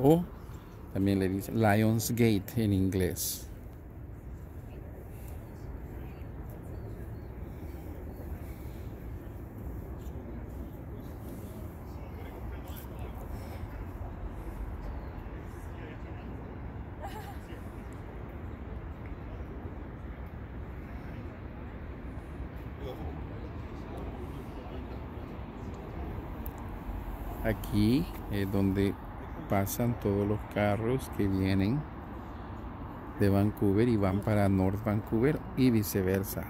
o también le dicen Lions Gate en inglés. Aquí es donde pasan todos los carros que vienen de Vancouver y van para North Vancouver y viceversa.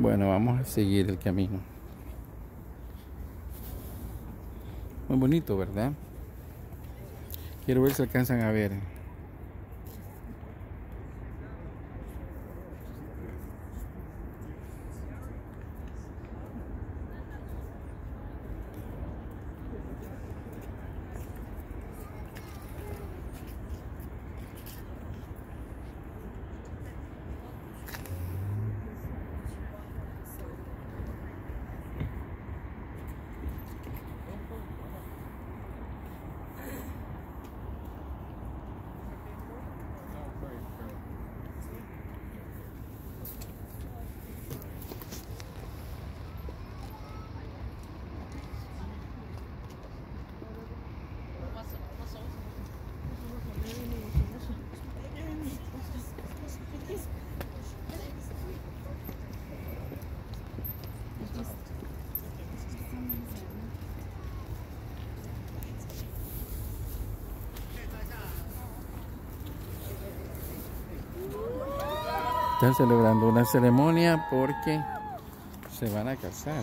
Bueno, vamos a seguir el camino. Muy bonito, ¿verdad? Quiero ver si alcanzan a ver. Están celebrando una ceremonia porque se van a casar.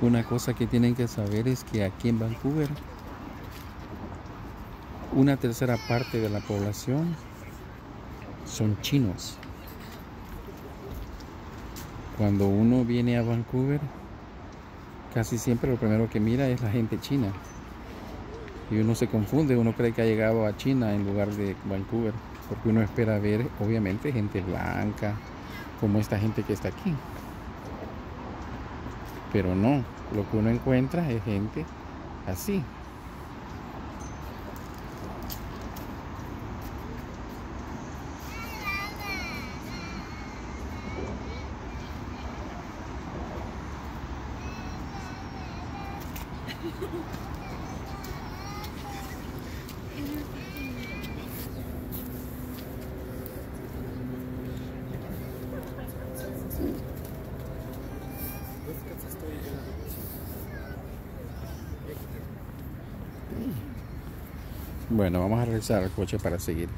Una cosa que tienen que saber es que aquí en Vancouver una tercera parte de la población son chinos. Cuando uno viene a Vancouver, casi siempre lo primero que mira es la gente china. Y uno se confunde, uno cree que ha llegado a China en lugar de Vancouver, porque uno espera ver, obviamente, gente blanca, como esta gente que está aquí. Pero no, lo que uno encuentra es gente así. Bueno, vamos a regresar al coche para seguir.